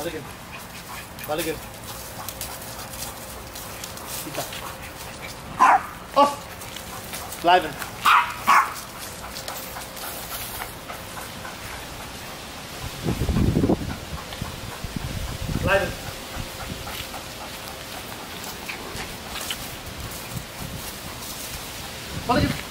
Balikin. Balikin. Blijven. Blijven. Balikin.